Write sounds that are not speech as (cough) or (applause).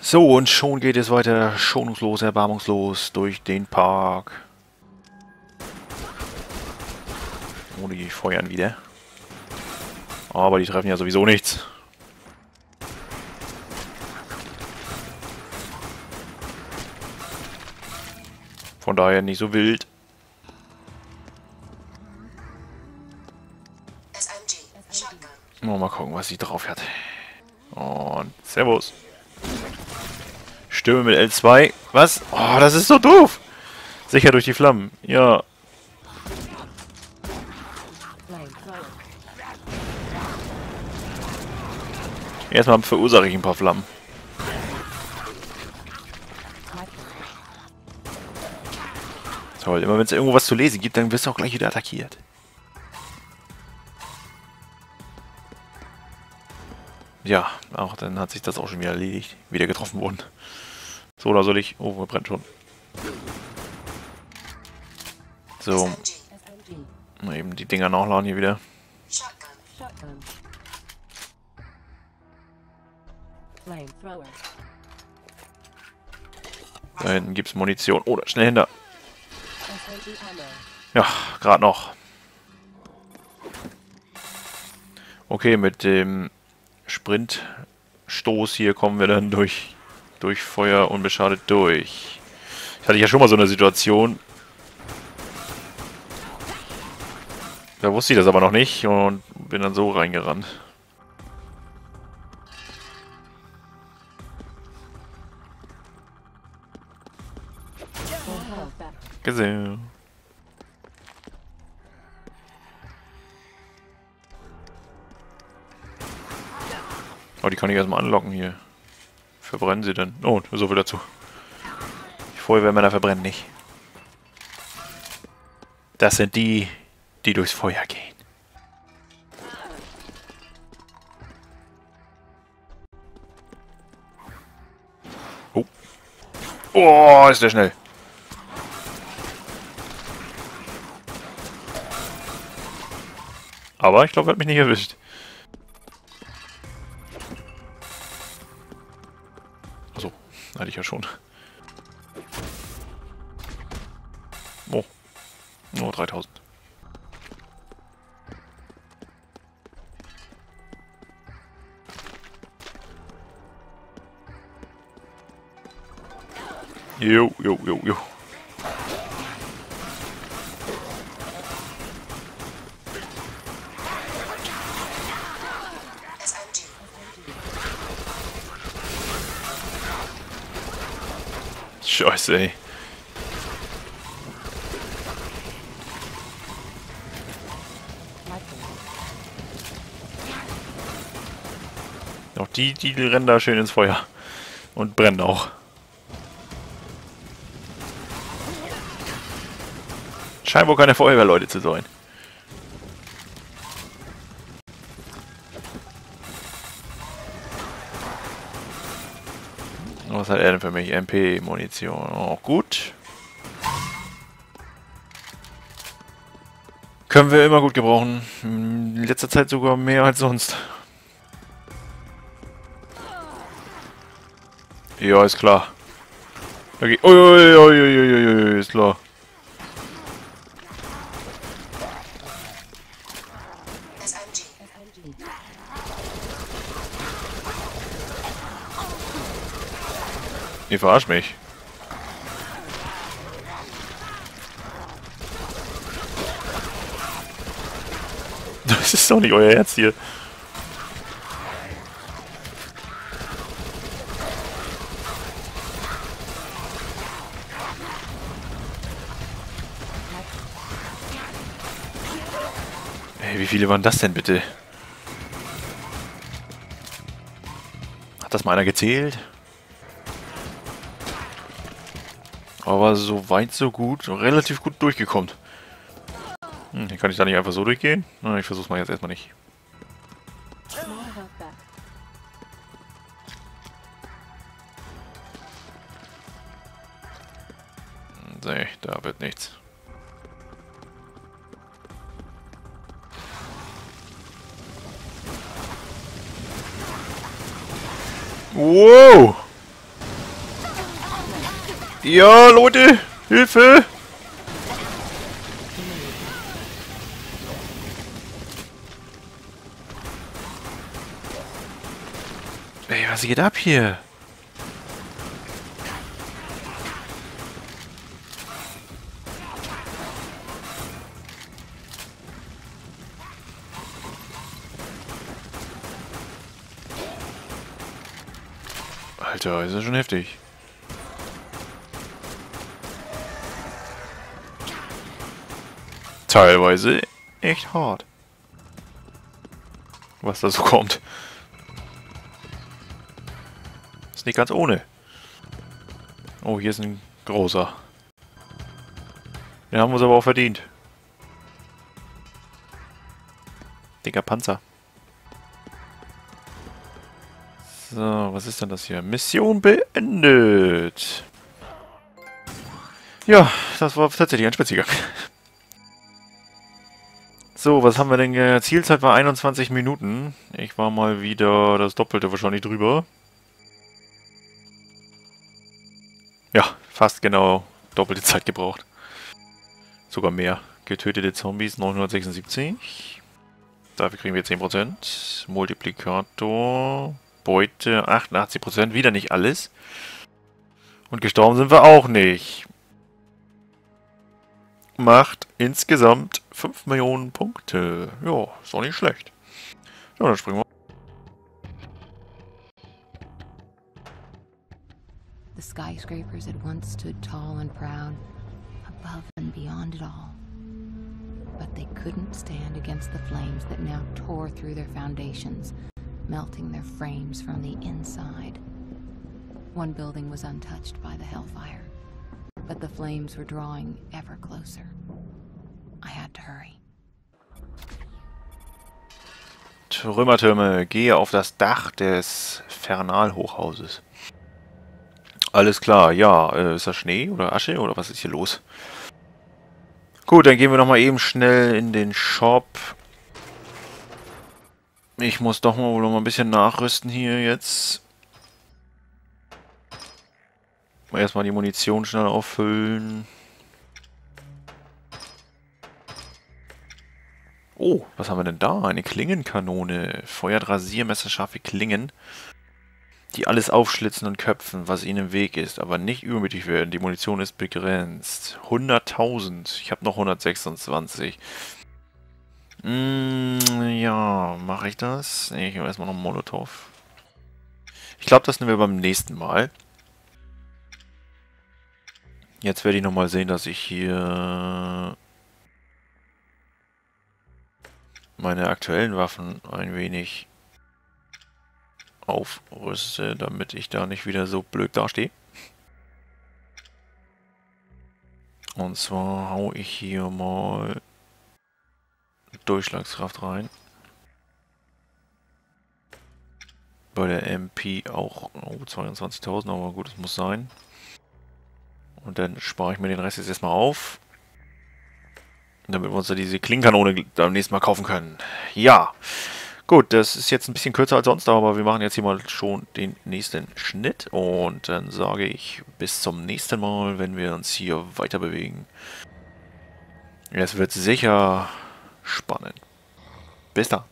So, und schon geht es weiter schonungslos, erbarmungslos durch den Park. Oh, die feuern wieder. Aber die treffen ja sowieso nichts. Von daher nicht so wild. Mal gucken, was sie drauf hat. Und Servus. Stimme mit L2. Was? Oh, das ist so doof. Sicher durch die Flammen. Ja. Erstmal verursache ich ein paar Flammen. Toll, immer wenn es irgendwo was zu lesen gibt, dann wirst du auch gleich wieder attackiert. Ja, auch dann hat sich das auch schon wieder erledigt. Wieder getroffen worden. So, da soll ich... Oh, wir brennt schon. So. Mal eben die Dinger nachladen hier wieder. Da hinten gibt es Munition. Oh, da schnell hinter. Ja, gerade noch. Okay, mit dem Sprintstoß hier kommen wir dann durch, durch Feuer unbeschadet durch. Ich hatte ja schon mal so eine Situation. Da wusste ich das aber noch nicht und bin dann so reingerannt. Gesehen. Oh, die kann ich erstmal anlocken hier. Verbrennen sie denn? Oh, so viel dazu. Die Feuerwehrmänner verbrennen nicht. Das sind die, die durchs Feuer gehen. Oh. Oh, ist der schnell. Aber ich glaube, er hat mich nicht erwischt. Hatte ich ja schon. Oh. Nur oh, 3000. Jo, jo, jo, jo. Scheiße, ey. Auch die, die rennen da schön ins Feuer. Und brennen auch. Scheint wohl keine Feuerwehrleute zu sein. Was hat er denn für mich? MP-Munition. Auch gut. Können wir immer gut gebrauchen. In letzter Zeit sogar mehr als sonst. Ja, ist klar. Okay. Uiuiuiuiui, ist klar. Ihr verarscht mich. (laughs) Das ist doch nicht euer Herz hier. Wie viele waren das denn bitte? Hat das mal einer gezählt? Aber so weit, so gut. Relativ gut durchgekommen. Hm, hier kann ich da nicht einfach so durchgehen? Na, ich versuch's mal jetzt erstmal nicht. Nee, da wird nichts. Wow! Ja, Leute! Hilfe! Ey, was geht ab hier? Alter, ist ja schon heftig. Teilweise echt hart. Was da so kommt. Ist nicht ganz ohne. Oh, hier ist ein großer. Den haben wir uns aber auch verdient. Dicker Panzer. So, was ist denn das hier? Mission beendet. Ja, das war tatsächlich ein Spaziergang. So, was haben wir denn? Zielzeit war 21 Minuten. Ich war mal wieder das Doppelte wahrscheinlich drüber. Ja, fast genau doppelte Zeit gebraucht. Sogar mehr. Getötete Zombies 976. Dafür kriegen wir 10%. Multiplikator. Beute 88%. Wieder nicht alles. Und gestorben sind wir auch nicht. Macht insgesamt 5 Millionen Punkte. Ja, ist auch nicht schlecht. Ja, dann springen wir. The skyscrapers had once stood tall and proud, above and beyond it all. But they couldn't stand against the flames that now tore through their foundations, melting their frames from the inside. One building was untouched by the hellfire, but the flames were drawing ever closer. I had to hurry. Trümmertürme, gehe auf das Dach des Fernalhochhauses. Alles klar, ja. Äh, ist das Schnee oder Asche oder was ist hier los? Gut, dann gehen wir nochmal eben schnell in den Shop. Ich muss doch mal wohl noch mal ein bisschen nachrüsten hier jetzt. Erstmal die Munition schnell auffüllen. Oh, was haben wir denn da? Eine Klingenkanone. Feuert rasiermesserscharfe Klingen, die alles aufschlitzen und köpfen, was ihnen im Weg ist, aber nicht übermütig werden. Die Munition ist begrenzt. 100.000. Ich habe noch 126. Mm, ja, mache ich das? Ich habe erstmal noch einen Molotov. Ich glaube, das nehmen wir beim nächsten Mal. Jetzt werde ich nochmal sehen, dass ich hier meine aktuellen Waffen ein wenig aufrüste, damit ich da nicht wieder so blöd dastehe. Und zwar hau ich hier mal Durchschlagskraft rein. Bei der MP auch oh, 22.000, aber gut, es muss sein. Und dann spare ich mir den Rest jetzt erstmal auf. Damit wir uns da diese Klingenkanone am nächsten Mal kaufen können. Ja. Gut, das ist jetzt ein bisschen kürzer als sonst, aber wir machen jetzt hier mal schon den nächsten Schnitt. Und dann sage ich bis zum nächsten Mal, wenn wir uns hier weiter bewegen. Es wird sicher spannend. Bis dann.